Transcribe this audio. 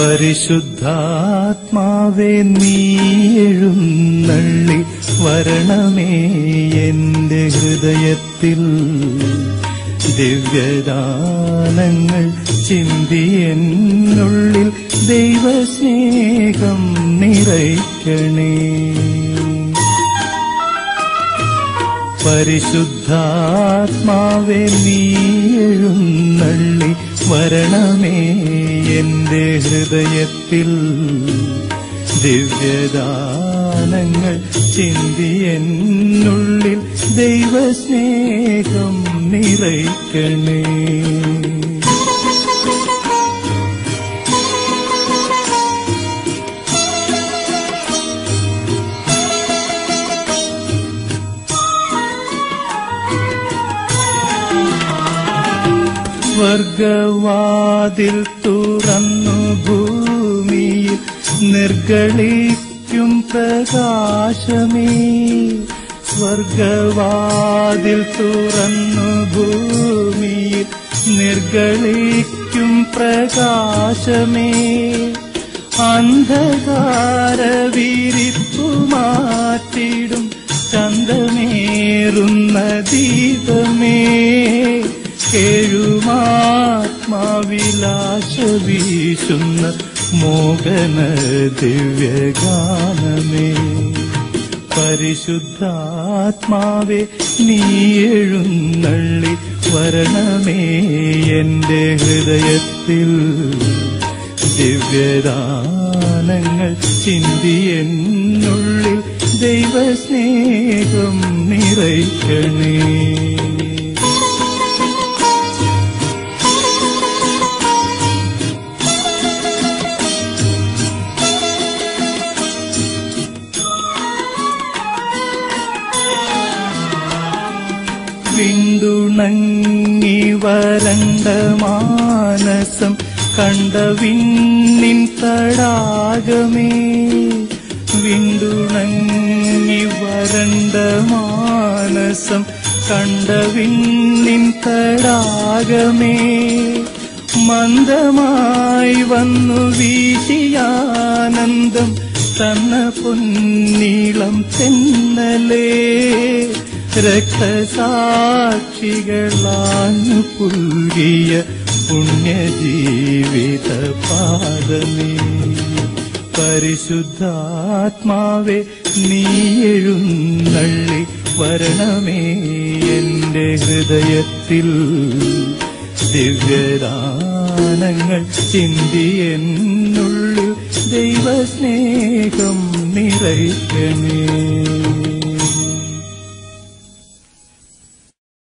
പരിശുദ്ധാത്മാവേ നീ എഴുന്നള്ളി വരണമേ എന്റെ ഹൃദയത്തിൽ. ദിവ്യദാനങ്ങൾ ചിന്തി എന്നുള്ളിൽ ദൈവസ്നേഹം നിറയ്ക്കണേ. പരിശുദ്ധാത്മാവേ നീ എഴുന്നള്ളി വരണമേ എന്റെ ഹൃദയത്തിൽ ദിവ്യദാനങ്ങൾ ചിന്തി എന്നുള്ളിൽ ദൈവസ്നേഹം നിറയ്ക്കണേ. സ്വർഗവാതിൽ തുറന്നു ഭൂമിയിൽ നിർഗളിക്കും പ്രകാശമേ. സ്വർഗവാതിൽ തുറന്നു ഭൂമിയിൽ നിർഗളിക്കും പ്രകാശമേ. അന്ധകാര വിരിപ്പു മാറ്റിടും ചന്തമേറുന്ന ദീപമേ. കേഴുമാത്മാവിലാശ വീശുന്ന മോഹന ദിവ്യഗാനമേ. പരിശുദ്ധാത്മാവേ നീ എഴുന്നള്ളി വരണമേ എന്റെ ഹൃദയത്തിൽ. ദിവ്യദാനങ്ങൾ ചിന്തി എന്നുള്ളിൽ ദൈവസ്നേഹം നിറയ്ക്കണേ. വിണ്ടുണങ്ങി വരണ്ട മാനസം കണ്ട വിണ്ണിൻ തടാകമേ. വിണ്ടുണങ്ങി വരണ്ട മാനസം കണ്ട വിണ്ണിൻ തടാകമേ. മന്ദമായി വന്നു വീശിയാനന്ദം തന്ന പൊന്നീളം തെന്നലേ. രക്തസാക്ഷികളാഞ്ഞു പുൽകിയ പുണ്യജീവിത പാദമേ. പരിശുദ്ധാത്മാവെ നീ എഴുന്നള്ളി വരണമേ എന്റെ ഹൃദയത്തിൽ. ദിവ്യദാനങ്ങൾ ചിന്തി എന്നുള്ളിൽ ദൈവസ്നേഹം നിറയ്ക്കണേ.